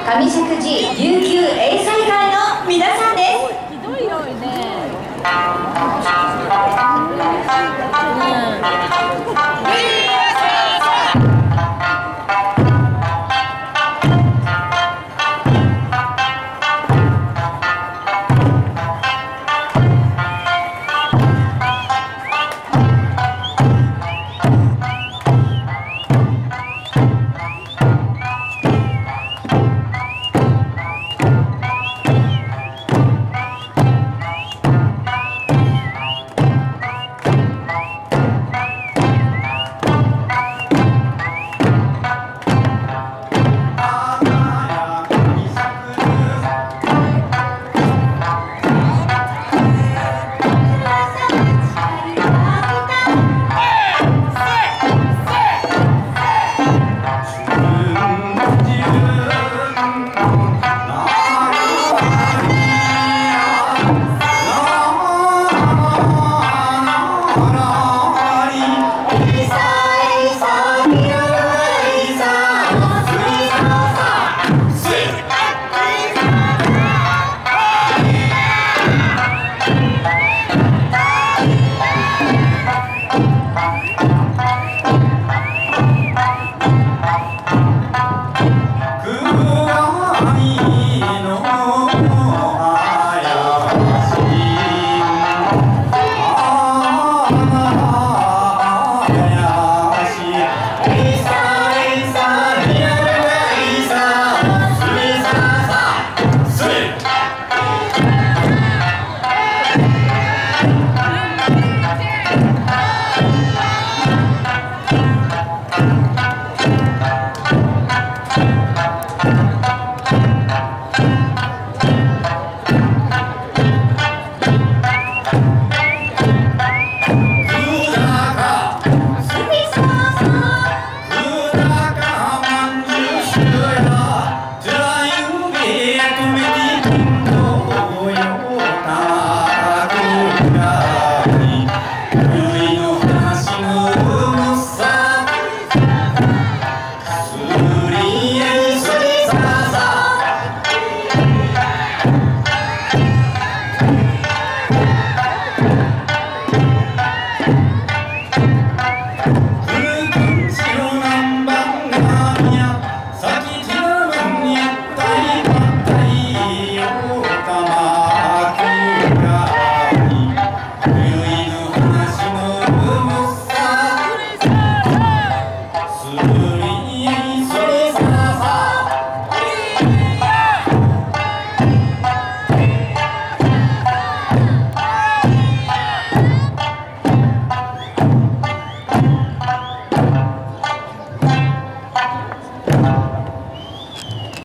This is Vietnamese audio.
上石寺琉球英才会の皆さん Thank you. Hallelujah.